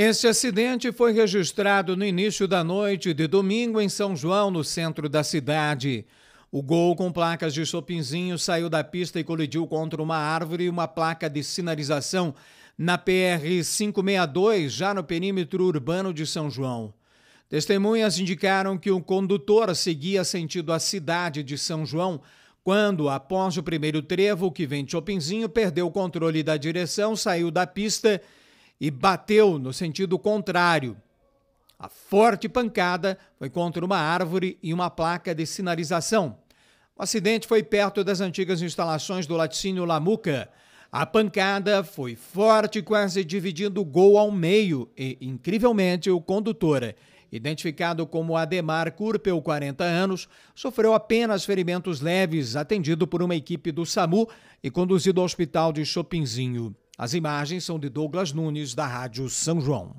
Este acidente foi registrado no início da noite de domingo em São João, no centro da cidade. O gol com placas de Chopinzinho saiu da pista e colidiu contra uma árvore e uma placa de sinalização na PR 562, já no perímetro urbano de São João. Testemunhas indicaram que o condutor seguia sentido a cidade de São João quando, após o primeiro trevo que vem de Chopinzinho, perdeu o controle da direção, saiu da pista e bateu no sentido contrário. A forte pancada foi contra uma árvore e uma placa de sinalização. O acidente foi perto das antigas instalações do laticínio Lamuca. A pancada foi forte, quase dividindo o gol ao meio e, incrivelmente, o condutor, identificado como Ademar Curpel, 40 anos, sofreu apenas ferimentos leves, atendido por uma equipe do SAMU e conduzido ao hospital de Chopinzinho. As imagens são de Douglas Nunes, da Rádio São João.